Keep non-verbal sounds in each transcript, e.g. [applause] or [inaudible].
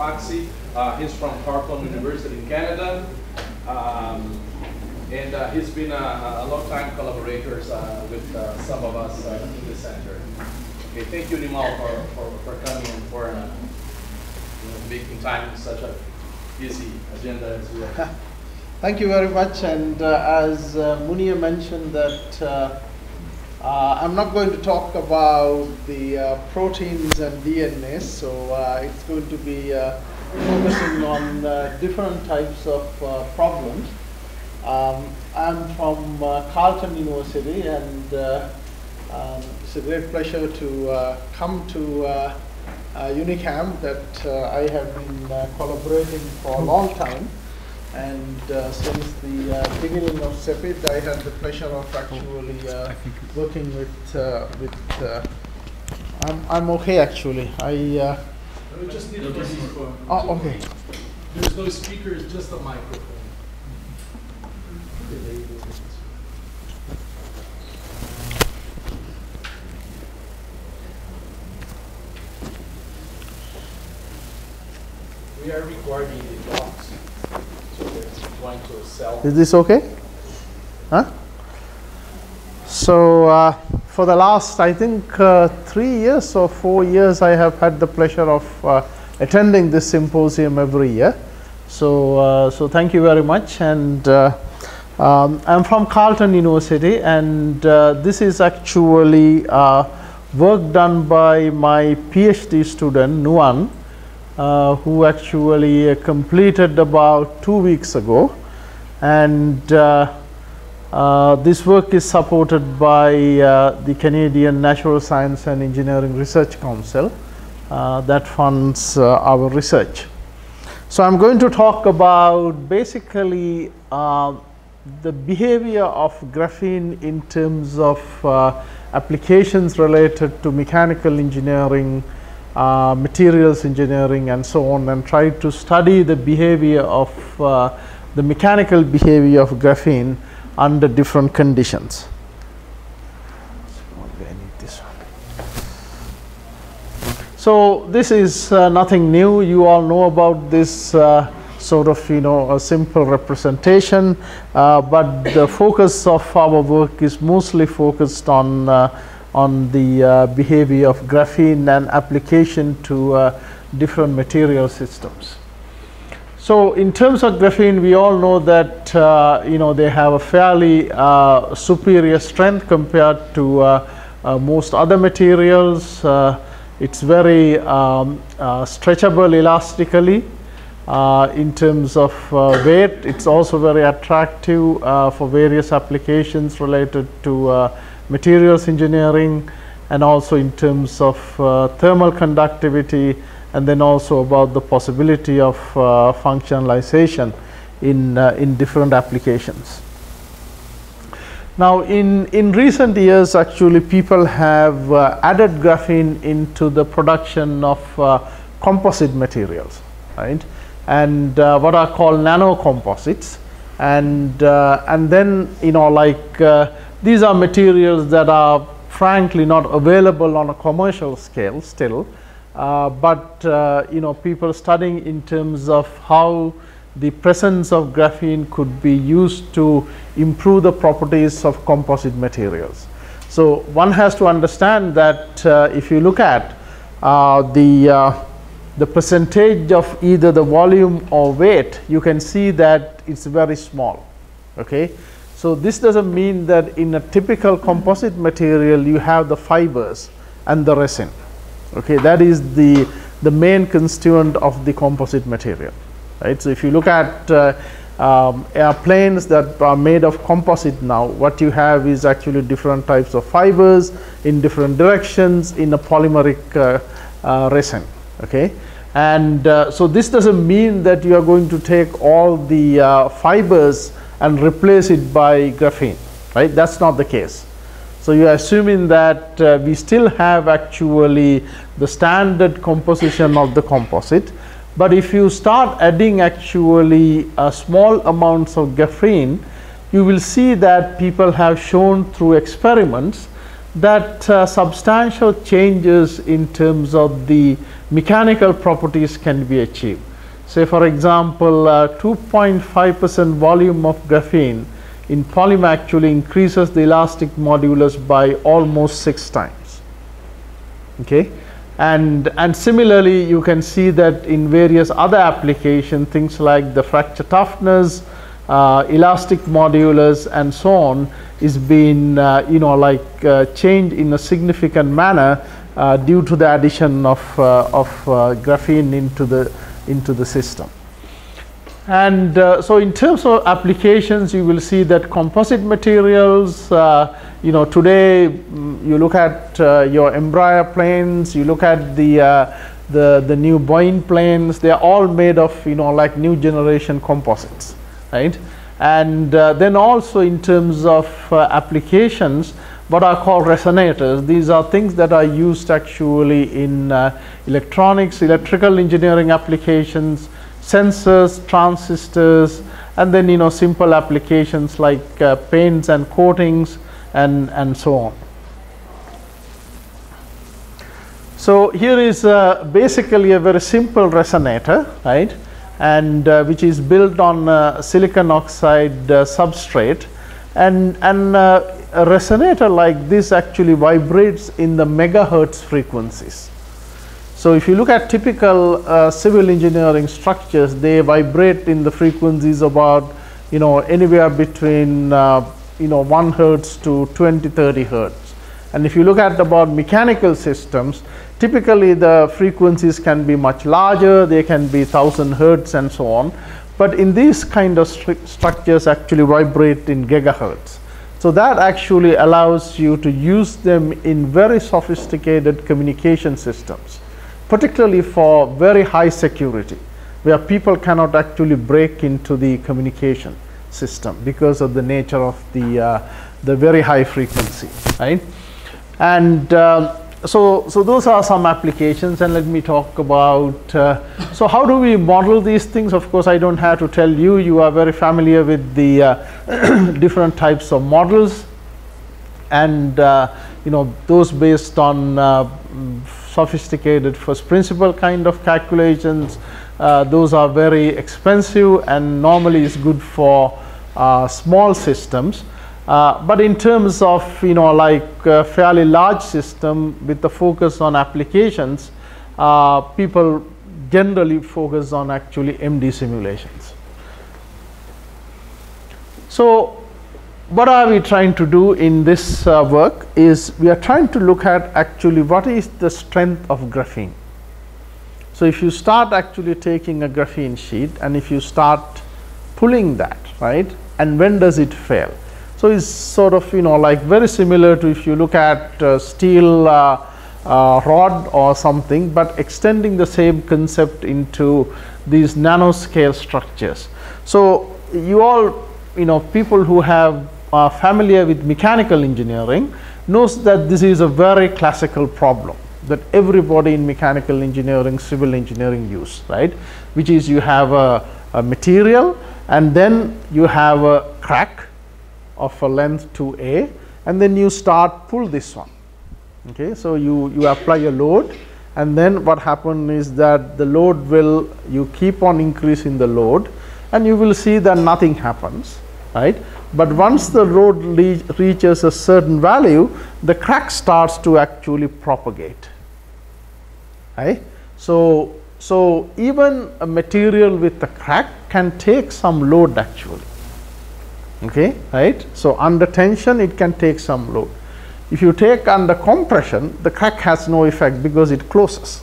epoxy. Uh, he's from Carleton University in Canada. Um, and uh, he's been a, a long time collaborator uh, with uh, some of us uh, in the center. Okay, thank you, Nimal, for, for, for coming and for uh, you know, making time in such a busy agenda as well. [laughs] Thank you very much. And as Munia mentioned that uh, I'm not going to talk about the uh, proteins and DNA, so uh, it's going to be uh, focusing on uh, different types of uh, problems. Um, I'm from Carleton University, and um, it's a great pleasure to come to Unicamp that I have been collaborating for a long time. And uh, since the uh, beginning of CEPID, I had the pleasure of actually uh, working with, uh, with uh, I'm, I'm okay actually. I, uh, We just need a microphone. oh, okay. There's no speakers, just a microphone. We are recording the talks, so we're to sell. Is this okay? Huh? So, uh, for the last, I think, uh, three years or four years, I have had the pleasure of uh, attending this symposium every year. So, uh, so thank you very much. And uh, um, I'm from Carleton University, and uh, this is actually work done by my PhD student, Nuan, uh, who actually uh, completed about two weeks ago. And uh, uh, this work is supported by the Canadian Natural Science and Engineering Research Council that funds our research. So I'm going to talk about basically uh, the behavior of graphene in terms of uh, applications related to mechanical engineering, uh, materials engineering and so on and try to study the behavior of uh, the mechanical behavior of graphene under different conditions. So this is uh, nothing new. You all know about this uh, sort of, you know, a simple representation. Uh, but the focus of our work is mostly focused on uh, on the uh, behavior of graphene and application to uh, different material systems. So in terms of graphene, we all know that uh, you know they have a fairly uh, superior strength compared to uh, uh, most other materials. It's very um, stretchable elastically. In terms of weight, it's also very attractive for various applications related to materials engineering and also in terms of uh, thermal conductivity and then also about the possibility of uh, functionalization in, uh, in different applications. Now, in, in recent years, actually, people have uh, added graphene into the production of uh, composite materials, right? And uh, what are called nano composites. And, and then, you know, like these are materials that are frankly not available on a commercial scale still. Uh, but, uh, you know, people studying in terms of how the presence of graphene could be used to improve the properties of composite materials. So one has to understand that uh, if you look at uh, the, uh, the percentage of either the volume or weight, you can see that it's very small. Okay? So this doesn't mean that in a typical composite material you have the fibers and the resin. Okay, that is the, the main constituent of the composite material right. So, if you look at uh, um, airplanes that are made of composite now, what you have is actually different types of fibers in different directions in a polymeric uh, uh, resin. Okay. And uh, so, this does not mean that you are going to take all the uh, fibers and replace it by graphene, right. That is not the case. So, you are assuming that uh, we still have actually the standard composition of the composite, but if you start adding actually uh, small amounts of graphene, you will see that people have shown through experiments that uh, substantial changes in terms of the mechanical properties can be achieved. Say for example, 2.5% volume of graphene in polymer actually increases the elastic modulus by almost six times. Okay, and and similarly, you can see that in various other applications, things like the fracture toughness, uh, elastic modulus, and so on, is being uh, you know like uh, changed in a significant manner uh, due to the addition of uh, of uh, graphene into the into the system. And uh, so in terms of applications, you will see that composite materials, uh, you know, today mm, you look at uh, your Embraer planes, you look at the, uh, the, the new Boeing planes, they are all made of, you know, like new generation composites, right? And uh, then also in terms of uh, applications, what are called resonators. These are things that are used actually in electronics, electrical engineering applications, sensors, transistors, and then you know simple applications like uh, paints and coatings and, and so on. So here is uh, basically a very simple resonator, right? And uh, which is built on uh, silicon oxide uh, substrate, and and uh, a resonator like this actually vibrates in the megahertz frequencies. So if you look at typical uh, civil engineering structures, they vibrate in the frequencies about, you know, anywhere between, uh, you know, 1 hertz to 20, 30 hertz. And if you look at about mechanical systems, typically the frequencies can be much larger, they can be 1000 hertz and so on. But in these kind of stru structures actually vibrate in gigahertz. So that actually allows you to use them in very sophisticated communication systems particularly for very high security, where people cannot actually break into the communication system because of the nature of the, uh, the very high frequency, right? And uh, so, so those are some applications and let me talk about, uh, so how do we model these things? Of course, I don't have to tell you, you are very familiar with the uh, [clears throat] different types of models and uh, you know those based on uh, sophisticated first principle kind of calculations. Uh, those are very expensive and normally is good for uh, small systems. Uh, but in terms of you know like a fairly large system with the focus on applications, uh, people generally focus on actually MD simulations. So what are we trying to do in this uh, work is we are trying to look at actually what is the strength of graphene. So if you start actually taking a graphene sheet and if you start pulling that, right, and when does it fail? So it's sort of, you know, like very similar to if you look at uh, steel uh, uh, rod or something, but extending the same concept into these nanoscale structures. So you all, you know, people who have are familiar with mechanical engineering knows that this is a very classical problem that everybody in mechanical engineering, civil engineering use, right? Which is you have a, a material and then you have a crack of a length 2a and then you start pull this one. Okay, so you, you apply a load and then what happens is that the load will, you keep on increasing the load and you will see that nothing happens, right? But once the load reaches a certain value, the crack starts to actually propagate. Right? So, so even a material with a crack can take some load actually. Okay, right? So under tension, it can take some load. If you take under compression, the crack has no effect because it closes,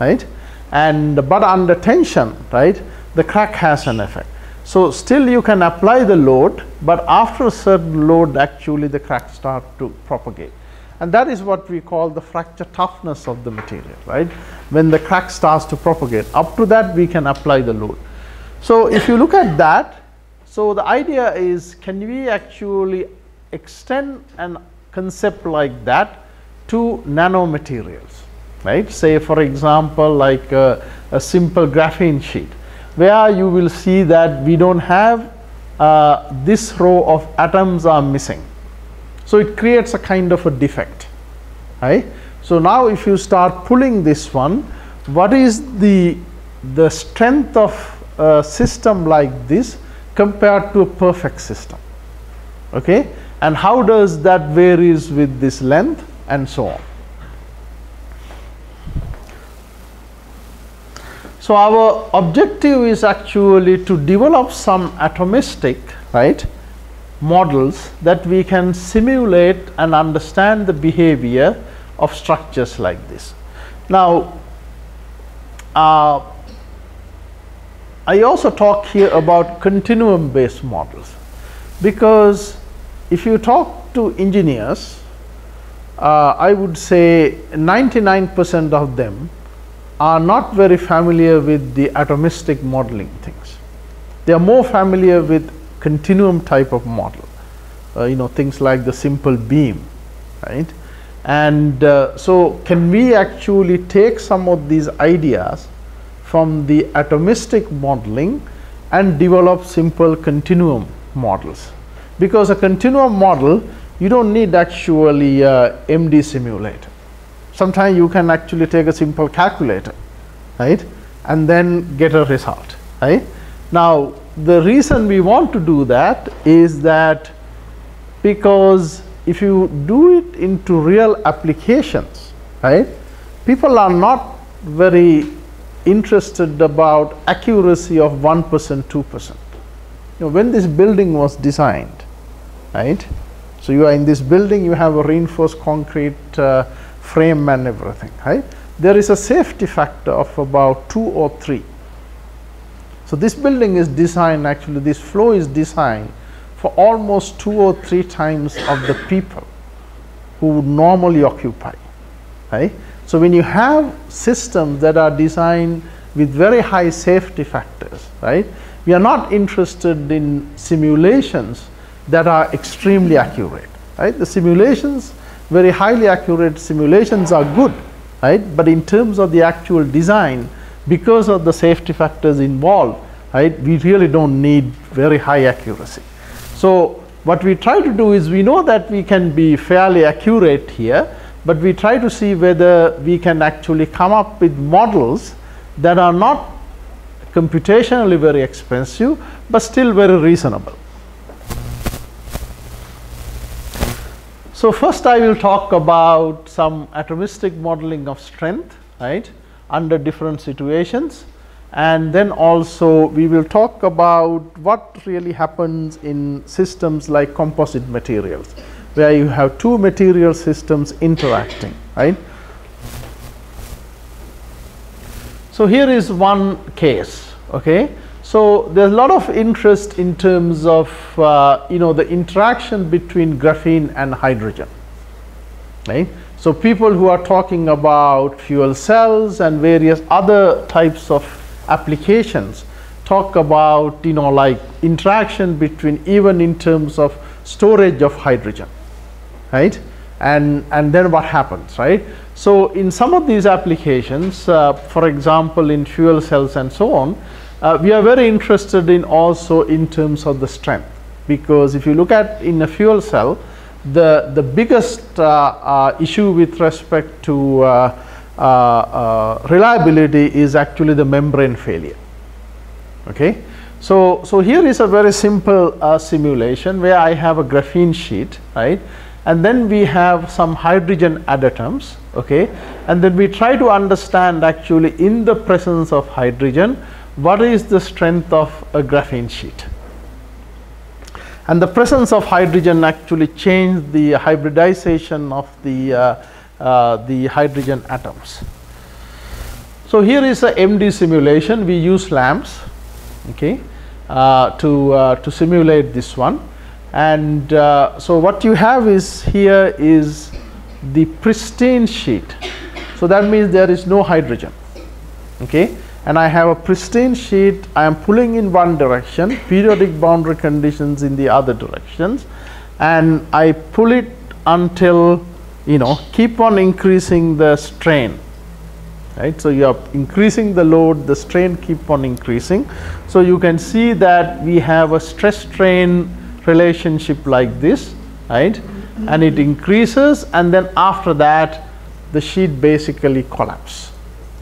right? And but under tension, right, the crack has an effect. So still you can apply the load, but after a certain load actually the crack start to propagate. And that is what we call the fracture toughness of the material, right? When the crack starts to propagate. Up to that we can apply the load. So if you look at that, so the idea is can we actually extend a concept like that to nanomaterials, right? Say for example like a, a simple graphene sheet where you will see that we don't have uh, this row of atoms are missing. So it creates a kind of a defect, right? So now if you start pulling this one, what is the, the strength of a system like this compared to a perfect system. Okay? And how does that varies with this length and so on. So our objective is actually to develop some atomistic, right, models that we can simulate and understand the behavior of structures like this. Now, uh, I also talk here about continuum based models because if you talk to engineers, uh, I would say 99 percent of them are not very familiar with the atomistic modeling things. They are more familiar with continuum type of model, uh, you know things like the simple beam, right? And uh, so, can we actually take some of these ideas from the atomistic modeling and develop simple continuum models? Because a continuum model, you don't need actually MD simulator sometimes you can actually take a simple calculator right and then get a result right now the reason we want to do that is that because if you do it into real applications right people are not very interested about accuracy of 1% 2% you know when this building was designed right so you are in this building you have a reinforced concrete uh, frame and everything, right? There is a safety factor of about 2 or 3. So, this building is designed actually this flow is designed for almost 2 or 3 times of the people who would normally occupy, right? So, when you have systems that are designed with very high safety factors, right? We are not interested in simulations that are extremely accurate, right? The simulations very highly accurate simulations are good, right? But in terms of the actual design, because of the safety factors involved, right, we really don't need very high accuracy. So what we try to do is we know that we can be fairly accurate here, but we try to see whether we can actually come up with models that are not computationally very expensive, but still very reasonable. So first I will talk about some atomistic modeling of strength, right, under different situations. And then also we will talk about what really happens in systems like composite materials, where you have two material systems interacting, right. So here is one case, okay. So there's a lot of interest in terms of uh, you know the interaction between graphene and hydrogen, right? So people who are talking about fuel cells and various other types of applications talk about you know like interaction between even in terms of storage of hydrogen, right? And and then what happens, right? So in some of these applications, uh, for example, in fuel cells and so on uh, we are very interested in also in terms of the strength because if you look at in a fuel cell, the, the biggest uh, uh, issue with respect to uh, uh, reliability is actually the membrane failure. Okay. So, so here is a very simple simulation where I have a graphene sheet, right, and then we have some hydrogen adatoms, okay, and then we try to understand actually in the presence of hydrogen what is the strength of a graphene sheet. And the presence of hydrogen actually changed the hybridization of the, uh, uh, the hydrogen atoms. So here is a MD simulation. We use LAMMPS, okay, uh, to uh, to simulate this one. And uh, so what you have is here is the pristine sheet. So that means there is no hydrogen, okay? And I have a pristine sheet, I am pulling in one direction, periodic boundary conditions in the other directions, and I pull it until you know keep on increasing the strain. Right? So you are increasing the load the strain keep on increasing. So you can see that we have a stress strain relationship like this right and it increases and then after that the sheet basically collapse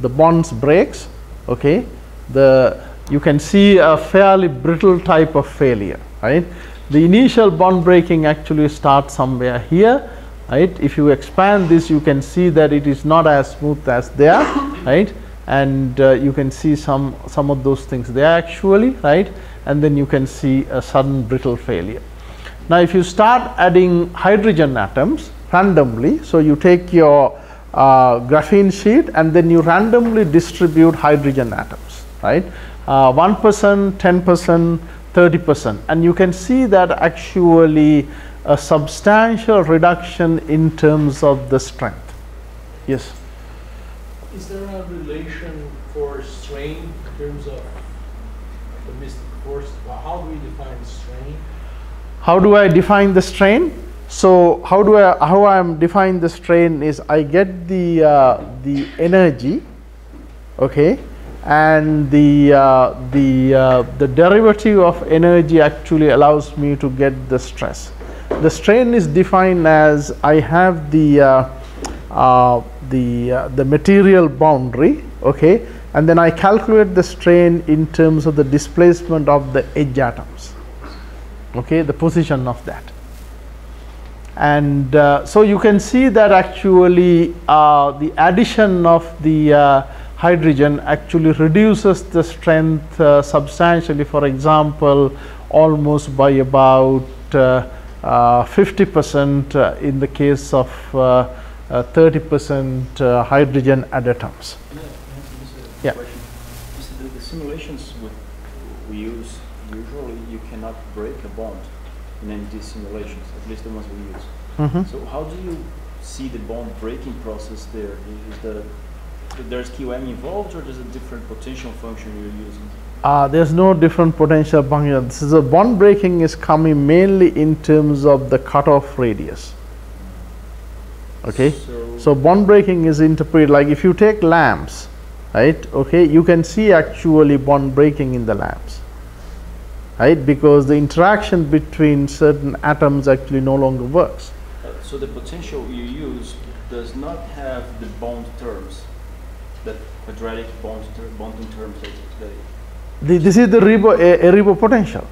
the bonds breaks, okay, the you can see a fairly brittle type of failure, right? The initial bond breaking actually starts somewhere here, right? If you expand this, you can see that it is not as smooth as there, [coughs] right? And uh, you can see some some of those things there actually, right? And then you can see a sudden brittle failure. Now, if you start adding hydrogen atoms randomly, so you take your uh, graphene sheet and then you randomly distribute hydrogen atoms, right? Uh, 1%, 10%, 30%, and you can see that actually a substantial reduction in terms of the strength. Yes. Is there a relation for strain in terms of the mystic force? Well, How do we define strain? How do I define the strain? So how do I how I am define the strain is I get the uh, the energy, okay, and the uh, the uh, the derivative of energy actually allows me to get the stress. The strain is defined as I have the uh, uh, the uh, the material boundary, okay, and then I calculate the strain in terms of the displacement of the edge atoms okay the position of that and uh, so you can see that actually uh, the addition of the uh, hydrogen actually reduces the strength uh, substantially for example almost by about uh, uh, 50 percent in the case of 30 percent hydrogen atoms. Can I answer this uh, Yeah. question? You see, the, the simulations with, we use, usually you cannot break a bond in any of these simulations, at least the ones we use. Mhm. So how do you see the bond breaking process there? Is the, there's QM involved or there's a different potential function you're using? Uh, there's no different potential function. This is a bond breaking is coming mainly in terms of the cutoff radius. Okay, So, so bond breaking is interpreted like if you take LAMMPS, right? Okay, you can see actually bond breaking in the LAMMPS, right? Because the interaction between certain atoms actually no longer works. uh, so the potential you use does not have the bond terms, that quadratic bond ter bonding terms that, that The, this is the REBO, a, a REBO potential,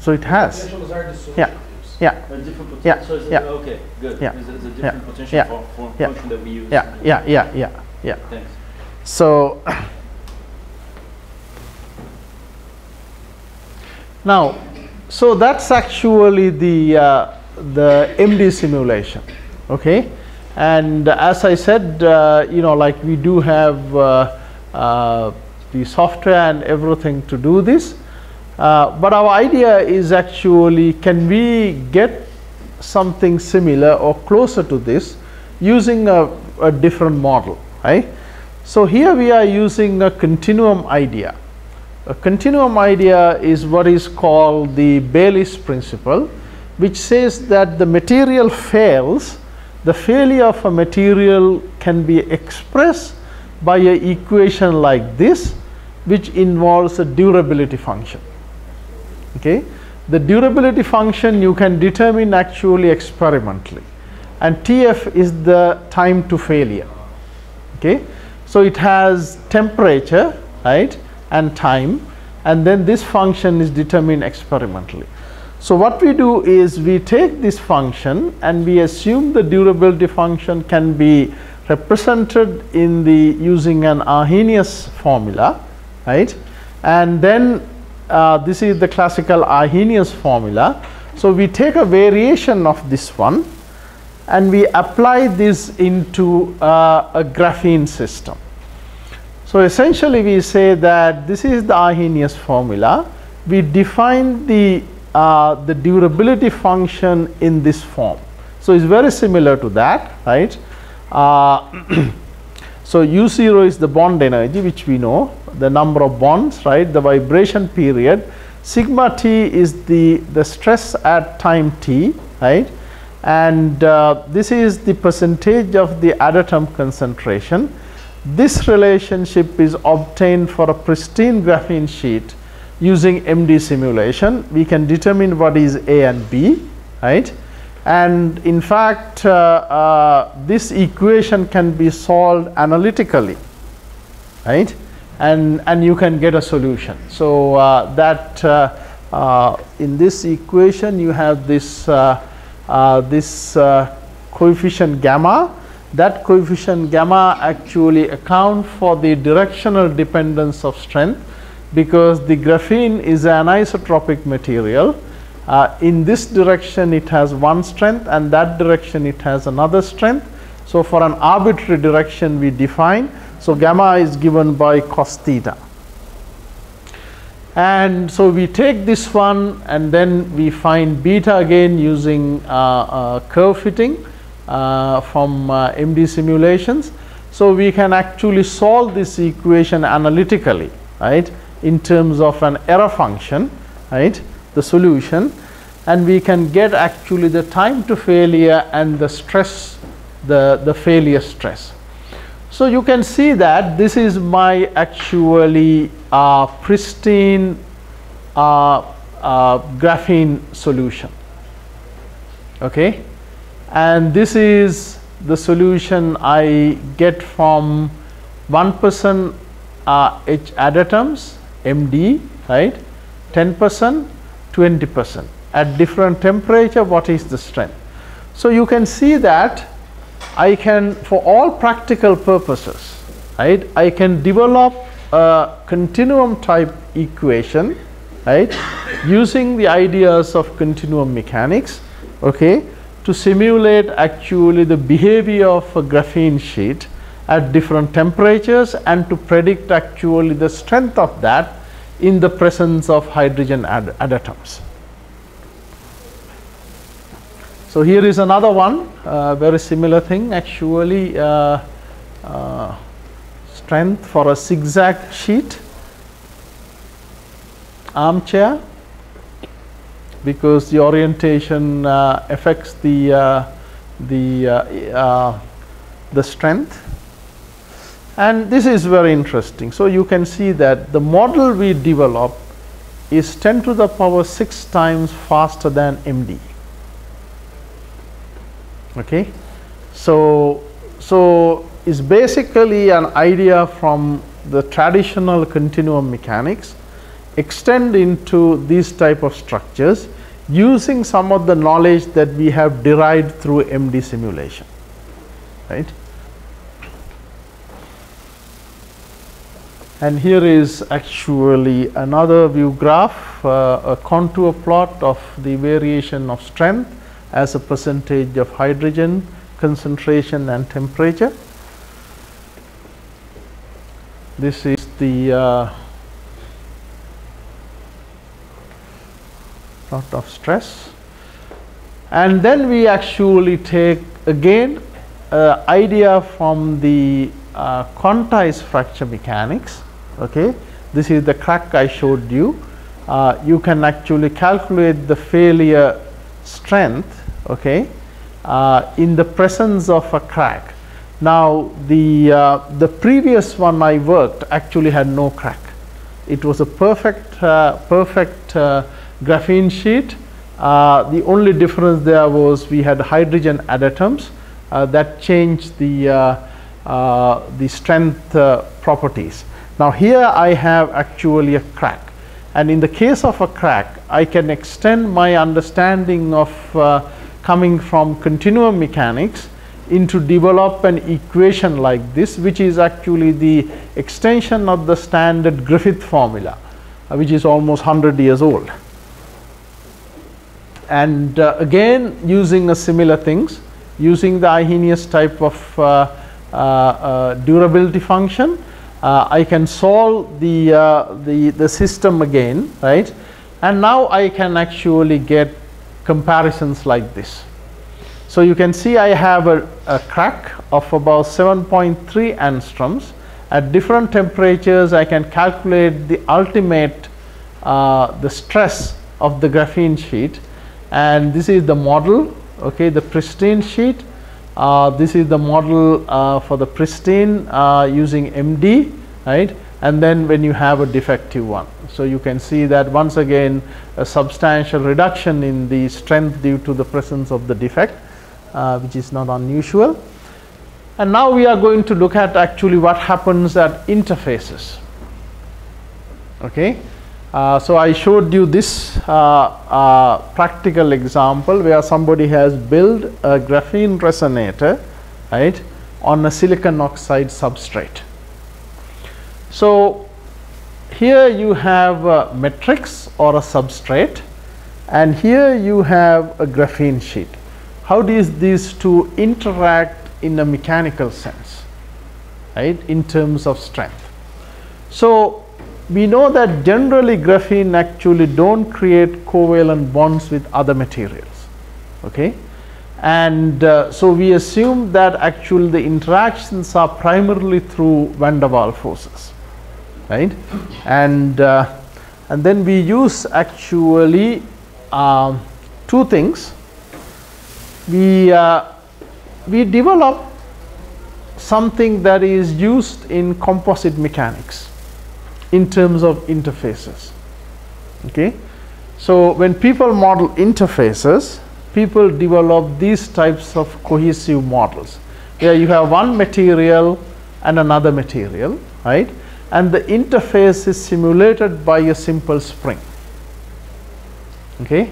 so it has. Potentials are the Yeah. associatives. Yeah, A different potential. Yeah, So it's a- yeah. okay, good. Yeah, It's a, it's a yeah, different potential yeah, for, for yeah, function that we use. yeah, yeah, yeah, yeah, yeah. Thanks. So now, so that's actually the uh, the MD simulation, okay. And as I said, uh, you know, like we do have uh, uh, the software and everything to do this. Uh, but our idea is actually, can we get something similar or closer to this using a, a different model, right? So here we are using a continuum idea. A continuum idea is what is called the Bailey principle, which says that the material fails, the failure of a material can be expressed by an equation like this, which involves a durability function. Okay, the durability function you can determine actually experimentally, and TF is the time to failure. Okay, so it has temperature, right, and time, and then this function is determined experimentally. So what we do is we take this function and we assume the durability function can be represented in the using an Arrhenius formula, right? And then uh, this is the classical Arrhenius formula. So we take a variation of this one and we apply this into uh, a graphene system. So essentially we say that this is the Arrhenius formula. We define the, uh, the durability function in this form. So it's very similar to that, right? Uh, [clears throat] so U0 is the bond energy which we know, the number of bonds, right? The vibration period. Sigma t is the, the stress at time t, right? And uh, this is the percentage of the atom concentration. This relationship is obtained for a pristine graphene sheet using MD simulation. We can determine what is A and B, right? And in fact, uh, uh, this equation can be solved analytically, right? And, and you can get a solution. So uh, that uh, uh, in this equation you have this, uh, this coefficient gamma. That coefficient gamma actually account for the directional dependence of strength because the graphene is an isotropic material. Uh, in this direction it has one strength and that direction it has another strength. So for an arbitrary direction we define. So gamma is given by cos theta. And so we take this one and then we find beta again using uh, uh, curve fitting from uh, MD simulations. So we can actually solve this equation analytically, right, in terms of an error function, right, the solution, and we can get actually the time to failure and the stress, the, the failure stress. So you can see that this is my actually uh, pristine uh, uh, graphene solution. Okay, and this is the solution I get from 1% uh, H adatoms MD, right? 10%, 20% at different temperature. What is the strength? So you can see that I can, for all practical purposes, right, I can develop a continuum type equation, right, using the ideas of continuum mechanics, okay, to simulate actually the behavior of a graphene sheet at different temperatures and to predict actually the strength of that in the presence of hydrogen ad adatoms. So here is another one, uh, very similar thing actually uh, uh, strength for a zigzag sheet armchair because the orientation uh, affects the uh, the uh, the strength. And this is very interesting. So you can see that the model we develop is 10 to the power 6 times faster than MD okay? So so is basically an idea from the traditional continuum mechanics extend into these type of structures using some of the knowledge that we have derived through MD simulation right and here is actually another view graph uh, a contour plot of the variation of strength as a percentage of hydrogen concentration and temperature. This is the uh, plot of stress and then we actually take again uh, idea from the uh, quantized fracture mechanics okay this is the crack I showed you uh, you can actually calculate the failure strength okay, uh, in the presence of a crack. Now the, uh, the previous one I worked actually had no crack. It was a perfect, uh, perfect graphene sheet. Uh, the only difference there was we had hydrogen adatoms uh, that changed the, the strength properties. Now here I have actually a crack and in the case of a crack I can extend my understanding of coming from continuum mechanics into develop an equation like this which is actually the extension of the standard Griffith formula uh, which is almost 100 years old. And uh, again using a similar things using the Arrhenius type of uh, uh, uh durability function uh, I can solve the, the, the system again right and now I can actually get comparisons like this. So you can see I have a, a crack of about 7.3 angstroms. At different temperatures, I can calculate the ultimate, uh, the stress of the graphene sheet. And this is the model, okay, the pristine sheet. Uh, this is the model uh, for the pristine uh, using MD, right? And then when you have a defective one. So you can see that once again a substantial reduction in the strength due to the presence of the defect, uh, which is not unusual. And now we are going to look at actually what happens at interfaces. Okay. Uh, so I showed you this uh, uh, practical example where somebody has built a graphene resonator, right, on a silicon oxide substrate. So here you have a matrix or a substrate and here you have a graphene sheet. How does these two interact in a mechanical sense, right, in terms of strength? So we know that generally graphene actually don't create covalent bonds with other materials, okay? And uh, so we assume that actually the interactions are primarily through van der Waals forces, right? And, uh, and then we use actually um, two things. We, uh, we develop something that is used in composite mechanics in terms of interfaces. Okay? So, when people model interfaces, people develop these types of cohesive models where you have one material and another material, right? And the interface is simulated by a simple spring. Okay?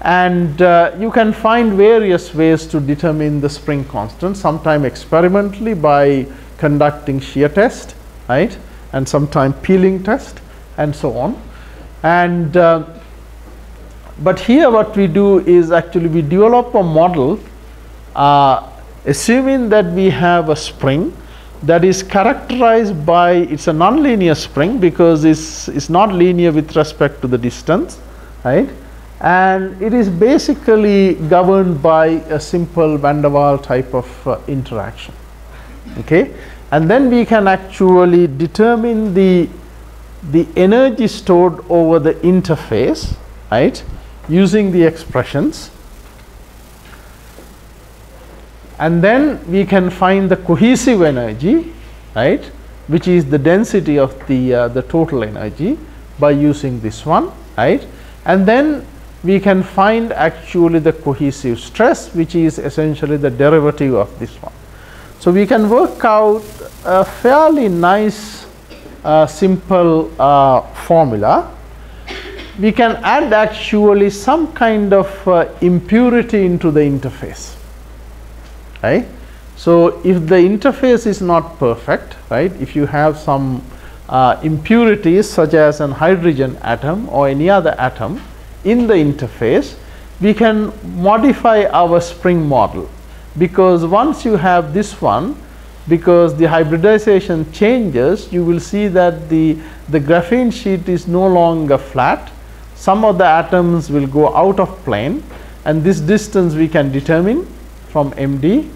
And uh, you can find various ways to determine the spring constant, sometime experimentally by conducting shear test, right? And sometime peeling test and so on. And uh, but here what we do is actually we develop a model uh, assuming that we have a spring that is characterized by it's a nonlinear spring because it's, it's not linear with respect to the distance right and it is basically governed by a simple van der Waals type of uh, interaction okay and then we can actually determine the the energy stored over the interface right using the expressions. And then we can find the cohesive energy right which is the density of the uh, the total energy by using this one right. And then we can find actually the cohesive stress which is essentially the derivative of this one so we can work out a fairly nice uh, simple uh, formula. We can add actually some kind of uh, impurity into the interface right? So if the interface is not perfect right if you have some uh, impurities such as an hydrogen atom or any other atom in the interface we can modify our spring model because once you have this one because the hybridization changes you will see that the the graphene sheet is no longer flat. Some of the atoms will go out of plane and this distance we can determine from MD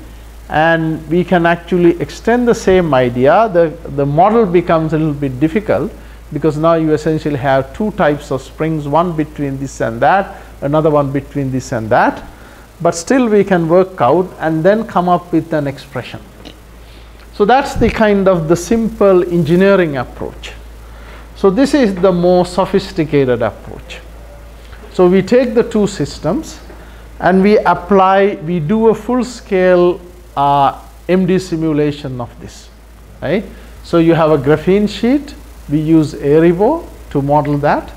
and we can actually extend the same idea. The, the model becomes a little bit difficult because now you essentially have two types of springs one between this and that another one between this and that but still we can work out and then come up with an expression. So that's the kind of the simple engineering approach. So this is the more sophisticated approach. So we take the two systems and we apply, we do a full scale uh, MD simulation of this, right. So you have a graphene sheet, we use AIREBO to model that.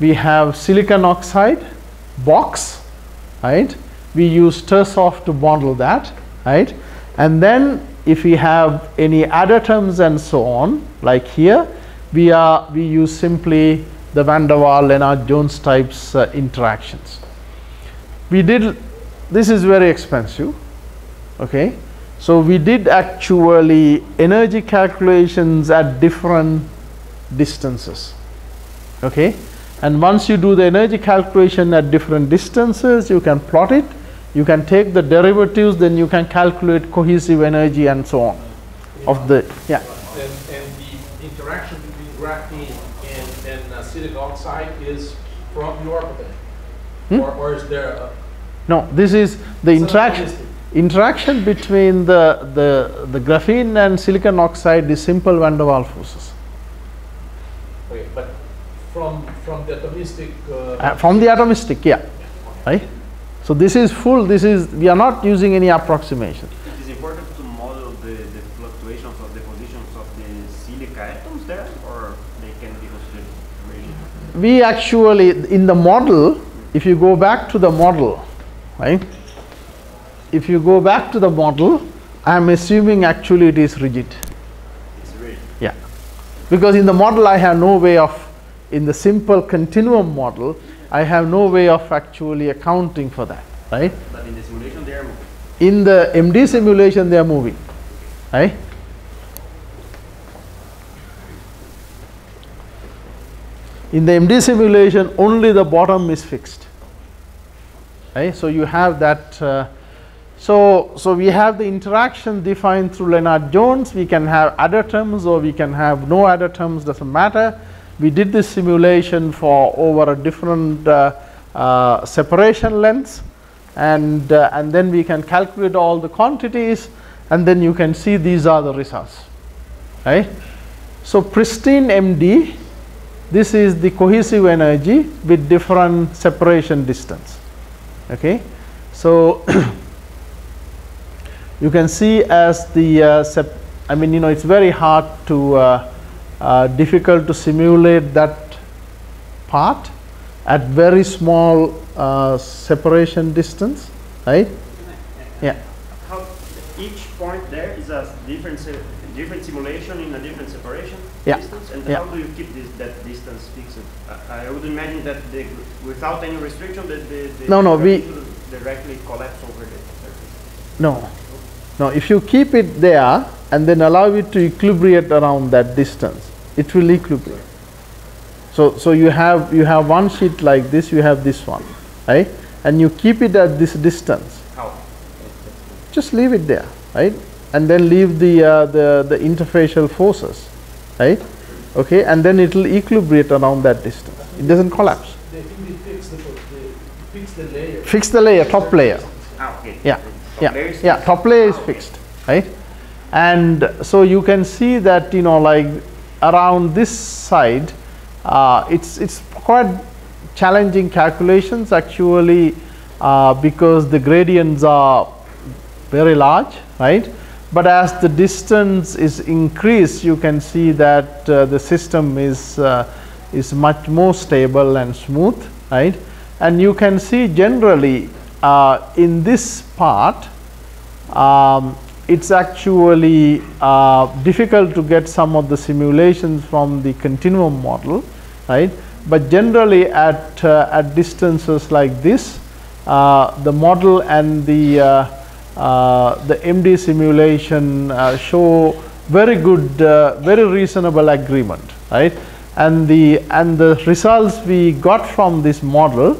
We have silicon oxide box, right. We use Tersoff to model that, right. And then if we have any adatoms and so on, like here, we are we use simply the van der Waals Lennard Jones types uh, interactions. We did this is very expensive. Okay, so we did actually energy calculations at different distances. Okay, and once you do the energy calculation at different distances, you can plot it. You can take the derivatives, then you can calculate cohesive energy and so on of the yeah. And, and the interaction between graphene and, and uh, silicon oxide is from your? Hmm? Or, or is there a No, this is the interaction interaction between the, the, the graphene and silicon oxide is simple van der Waals forces. Okay, but from, from the atomistic, uh, Uh, from the atomistic, yeah, right? So this is full, this is, we are not using any approximation. It is important to model the, the fluctuations of the positions of the silica atoms there, or they can be considered really? We actually, in the model, if you go back to the model, right? If you go back to the model, I am assuming actually it is rigid. It's rigid. Yeah. Because in the model I have no way of in the simple continuum model, I have no way of actually accounting for that, right? but in the simulation they are moving. In the MD simulation, they are moving, right? In the MD simulation, only the bottom is fixed, right? So you have that. Uh, so so we have the interaction defined through Lennard Jones. We can have other terms or we can have no other terms. Doesn't matter. We did this simulation for over a different uh, uh, separation lengths and uh, and then we can calculate all the quantities. And then you can see these are the results. Right? So pristine md this is the cohesive energy with different separation distance. Okay? So [coughs] you can see as the uh, i mean you know it's very hard to uh, uh, difficult to simulate that part at very small uh, separation distance, right? Yeah. How each point there is a different different simulation in a different separation Yeah. distance, and Yeah. how do you keep this that distance fixed? I, I would imagine that the, without any restriction, that the, the No, no, we- directly collapse over the surface. No, no. If you keep it there and then allow it to equilibrate around that distance, it will equilibrate. So, so you have you have one sheet like this. You have this one, right? And you keep it at this distance. How? Just leave it there, right? And then leave the uh, the the interfacial forces, right? Okay, and then it will equilibrate around that distance. It doesn't collapse. They think they fix the, the, fix the layer. Fix the layer, top layer. Ah, okay. Yeah, Top yeah, layer is yeah. Top layer is Ah, okay. fixed, right? And so you can see that you know like around this side, uh, it's it's quite challenging calculations actually uh, because the gradients are very large, right? But as the distance is increased, you can see that uh, the system is uh, is much more stable and smooth, right? And you can see generally uh, in this part, um, it's actually uh, difficult to get some of the simulations from the continuum model, right? But generally at, uh, at distances like this, uh, the model and the, uh, uh, the MD simulation uh, show very good, very reasonable agreement, right? And the, and the results we got from this model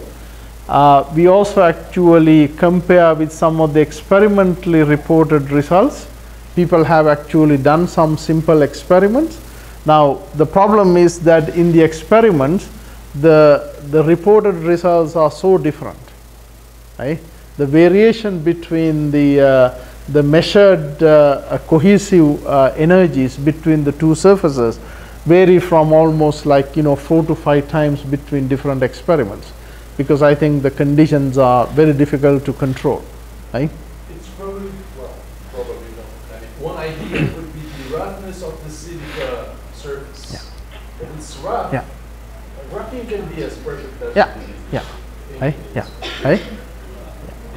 uh, we also actually compare with some of the experimentally reported results. People have actually done some simple experiments. Now, the problem is that in the experiments, the, the reported results are so different. Right? The variation between the, uh, the measured uh, uh, cohesive uh, energies between the two surfaces vary from almost like you know four to five times between different experiments because I think the conditions are very difficult to control. Right? It's probably, well, probably not. I mean, one idea would be the roughness of the silica surface. Yeah. If it's rough, Yeah. roughing can be as perfect as Yeah. it is. Yeah. Right? Yeah. Right?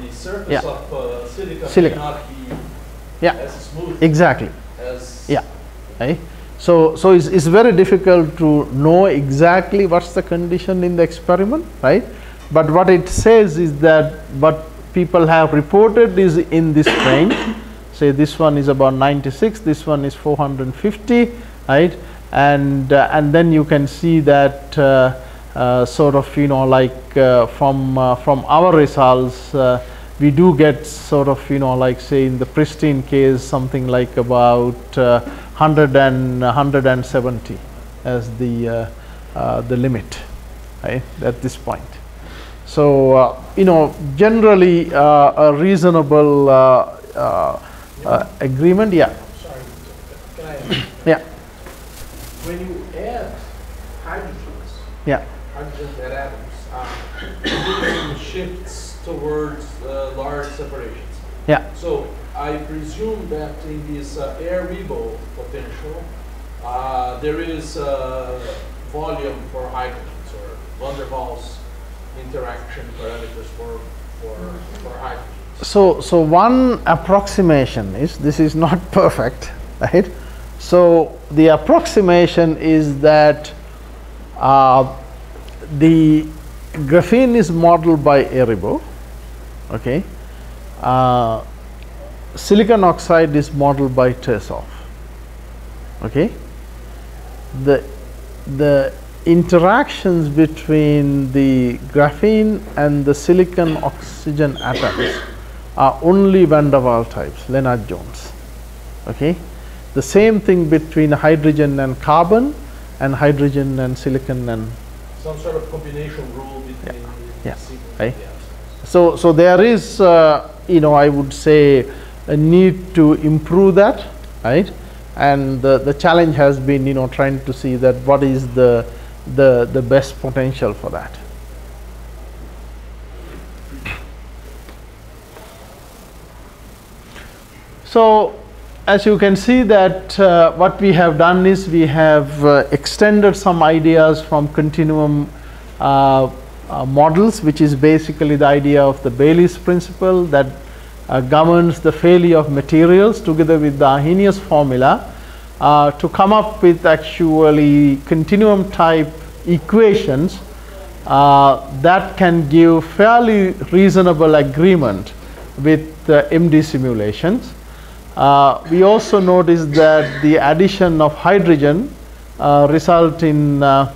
The surface Yeah. of uh, silica, Silica. may not be Yeah. as smooth Exactly. as Yeah. Right? So, so it's, it's very difficult to know exactly what's the condition in the experiment, right? But what it says is that what people have reported is in this range. [coughs] Say this one is about 96, this one is 450, right? And uh, and then you can see that uh, uh, sort of you know like uh, from uh, from our results. Uh, we do get sort of you know like say in the pristine case something like about uh, 100 and 170 as the the limit right at this point so uh, you know generally uh, a reasonable uh, uh, uh, agreement yeah. Sorry, can I, yeah. When you add hydrogens, yeah. hydrogens and atoms, uh, shifts towards uh, large separations. yeah. So I presume that in this uh, AIREBO potential, uh, there is volume for hydrogens or van der Waals interaction parameters for, for, for hydrogen? So, so one approximation is this is not [laughs] perfect, right? So the approximation is that uh, the graphene is modeled by AIREBO, okay. Uh, silicon oxide is modeled by Tersoff, okay. The the interactions between the graphene and the silicon oxygen atoms are only van der Waals types, Lennard Jones. Okay? The same thing between hydrogen and carbon and hydrogen and silicon and Some sort of combination rule between the Yeah. sequence Right. and the so so there is uh, you know I would say a need to improve that right and the, the challenge has been you know trying to see that what is the the the best potential for that. So as you can see that uh, what we have done is we have uh, extended some ideas from continuum uh, uh, models which is basically the idea of the Bailey principle that uh, governs the failure of materials together with the Arrhenius formula uh, to come up with actually continuum type equations uh, that can give fairly reasonable agreement with uh, MD simulations. We also noticed that the addition of hydrogen uh, result in uh,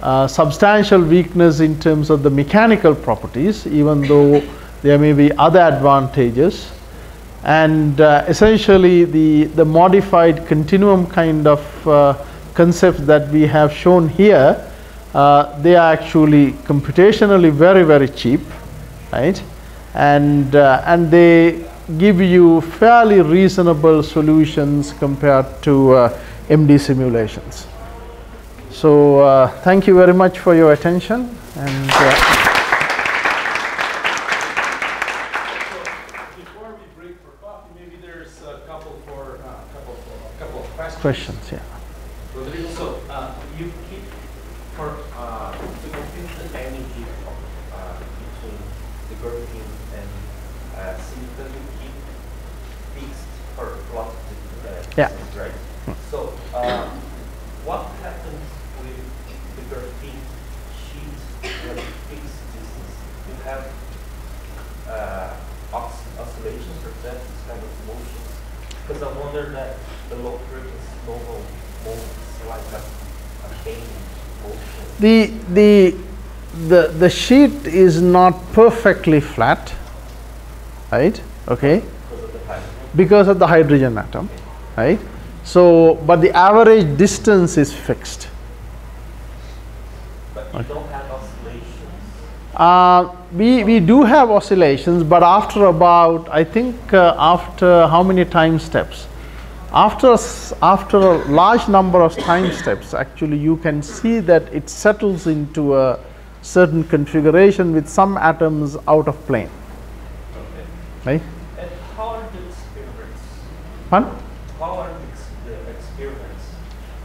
uh, substantial weakness in terms of the mechanical properties even though there may be other advantages and uh, essentially the, the modified continuum kind of uh, concepts that we have shown here uh, they are actually computationally very very cheap right and uh, and they give you fairly reasonable solutions compared to uh, MD simulations. So uh, thank you very much for your attention and uh, Before we break for coffee, maybe there's a couple for, uh, couple, a couple of questions. yeah. Rodrigo, So, uh, you keep for, uh, to compute the energy uh, between the graphene and uh, silicon, you keep fixed or plotted uh, Yeah. distance, right? So, uh, what happens with the graphene sheet when you fix distance? You have uh, os- oscillations or that this kind of motions? Because I wonder that the low frequency novel moves like a, a bending motion. The, the, the, the sheet is not perfectly flat, right? Okay, because of the hydrogen. because of the hydrogen atom, right? So, but the average distance is fixed. But you don't have oscillations. Uh, we, we do have oscillations, but after about, I think, uh, after how many time steps? After, after a large number of time steps, actually, you can see that it settles into a certain configuration with some atoms out of plane, Okay. right? And how experiments? Fun? How are the, ex- the experiments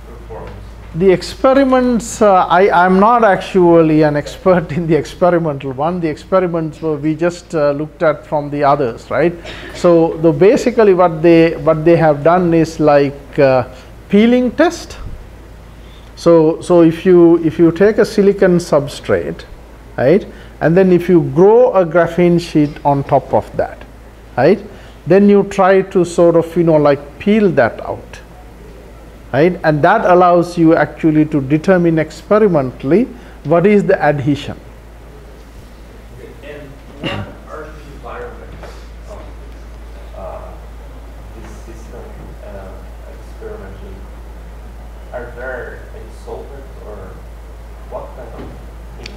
performed? The experiments, uh, I, I'm not actually an expert in the experimental one. The experiments were, we just uh, looked at from the others, right? So the basically what they what they have done is like uh, peeling test. So so if you if you take a silicon substrate, right, and then if you grow a graphene sheet on top of that, right, then you try to sort of you know like peel that out right? And that allows you actually to determine experimentally what is the adhesion.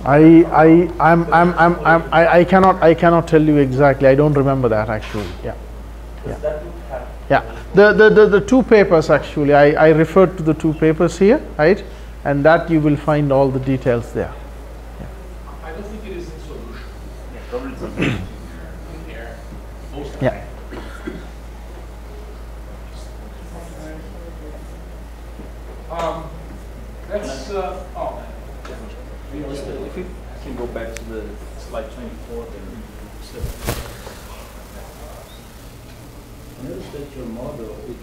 I i i'm i'm, I'm, I'm I, I cannot i cannot tell you exactly. I don't remember that actually. Yeah. Have. Yeah the the the, the two papers actually i i referred to the two papers here right and that you will find all the details there Yeah. I don't think it is in solution. Yeah, probably it's In air, most of yeah time. Um, that's, uh, oh. If we can go back to the slide twenty-four there. So, Notice that your model, it,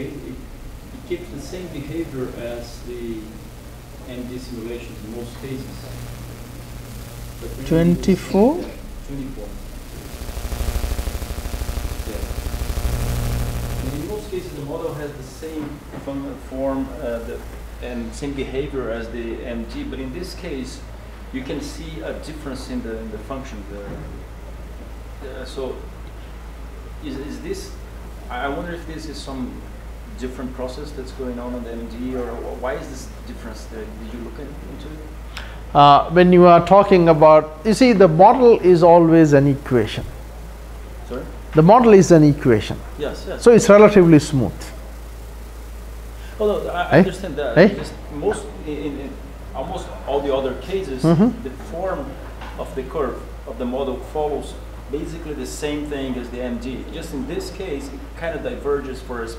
it, it, it keeps the same behavior as the MD simulations in most cases. But when you use- 24? Twenty-four. Yeah. In most cases, the model has the same form, uh, the, and same behavior as the MD, but in this case, you can see a difference in the, in the function. The, uh, so, is, is this, I wonder if this is some different process that's going on on the MD, or why is this difference there? Did you look in- into it? Uh, when you are talking about, you see, the model is always an equation. Sorry? The model is an equation, Yes, yes. so it's relatively smooth. Although I, I Eh? understand that, Eh? just most in, in, almost all the other cases, Mhm. the form of the curve of the model follows basically the same thing as the MD. Just in this case, it kind of diverges for a, s-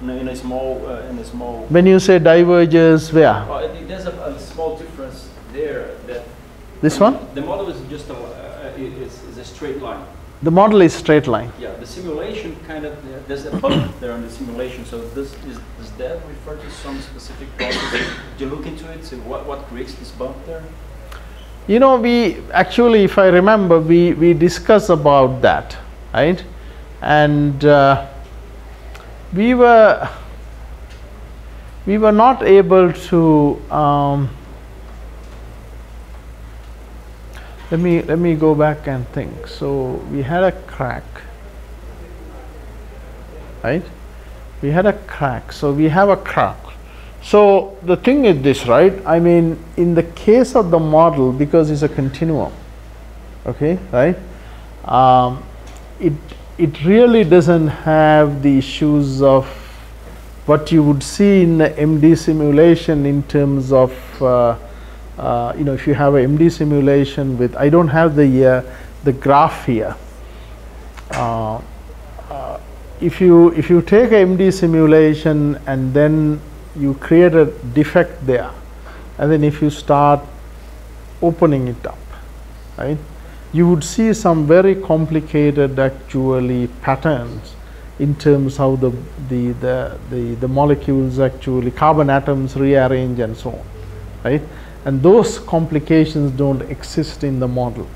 in a, in a small uh, in a small. When you say diverges, where? Uh, there's a, a small difference there that This one? the model is just a uh, is, is a straight line. The model is straight line. Yeah, the simulation kind of there's a bump there on the simulation. So this is does that refer to some specific process? Did you look into it? So what what creates this bump there? You know, we actually, if I remember, we, we discussed about that, right? And uh, we were we were not able to. Um, let me let me go back and think. So we had a crack, right? We had a crack. So we have a crack. So the thing is this, right? I mean, in the case of the model, because it's a continuum, okay, right? Um, it it really doesn't have the issues of what you would see in the MD simulation in terms of uh, uh, you know if you have a MD simulation with I don't have the uh, the graph here. Uh, uh, if you if you take a MD simulation and then you create a defect there. And then if you start opening it up right you would see some very complicated actually patterns in terms how the the the the, the molecules actually carbon atoms rearrange and so on right? And those complications don't exist in the model.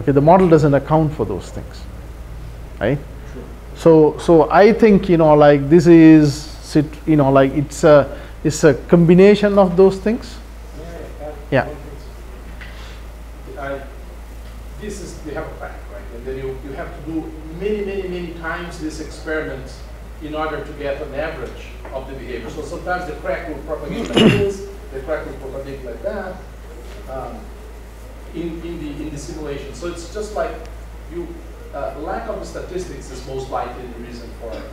Okay the model doesn't account for those things right? So so i think you know like this is sit you know like it's a it's a combination of those things May Yeah. I- This is, we have a crack, right? And then you, you have to do many, many, many times this experiment in order to get an average of the behavior. So sometimes the crack will propagate like this, the crack will propagate like that, um, in, in the, in the simulation. So it's just like you, uh, lack of statistics is most likely the reason for it.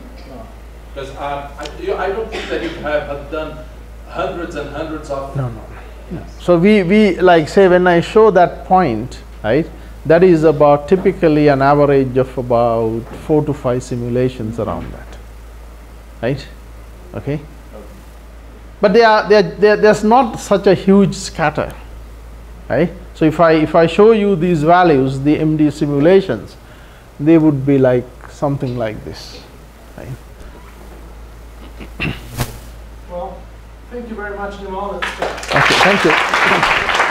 Because um, I, you- I don't think that you have done hundreds and hundreds of no no. So we we like say when i show that point right that is about typically an average of about four to five simulations around that right? Okay? But they are, they are, they are there's not such a huge scatter right? So if i if i show you these values the md simulations they would be like something like this right Well, thank you very much, Nimal. That's, uh, okay thank you